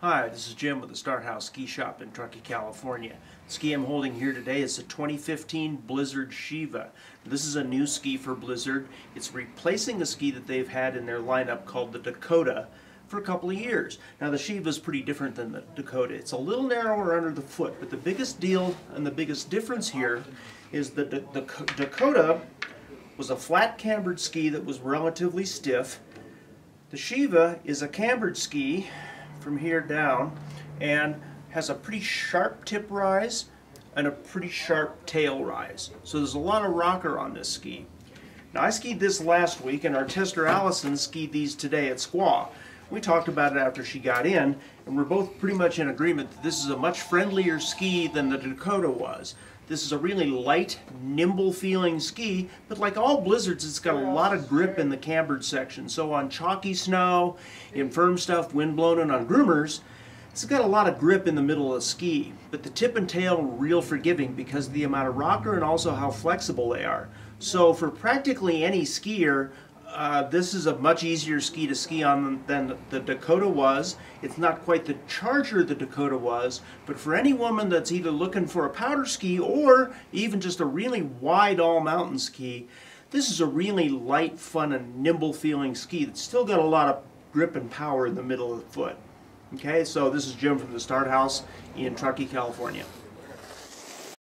Hi, this is Jim with the Start Haus Ski Shop in Truckee, California. The ski I'm holding here today is a 2015 Blizzard Shiva. This is a new ski for Blizzard. It's replacing a ski that they've had in their lineup called the Dakota for a couple of years. Now the Shiva is pretty different than the Dakota. It's a little narrower under the foot, but the biggest deal and the biggest difference here is that the, the Dakota was a flat cambered ski that was relatively stiff. The Shiva is a cambered ski from here down and has a pretty sharp tip rise and a pretty sharp tail rise. So there's a lot of rocker on this ski. Now I skied this last week and our tester Allison skied these today at Squaw. We talked about it after she got in and we're both pretty much in agreement that this is a much friendlier ski than the Dakota was. This is a really light, nimble feeling ski, but like all blizzards, it's got a lot of grip in the cambered section. So on chalky snow, in firm stuff, wind-blown, and on groomers, it's got a lot of grip in the middle of the ski. But the tip and tail real forgiving because of the amount of rocker and also how flexible they are. So for practically any skier, uh, this is a much easier ski to ski on than the Dakota was. It's not quite the charger the Dakota was, but for any woman that's either looking for a powder ski or even just a really wide all-mountain ski, this is a really light, fun, and nimble feeling ski that's still got a lot of grip and power in the middle of the foot. Okay, so this is Jim from the Start Haus in Truckee, California.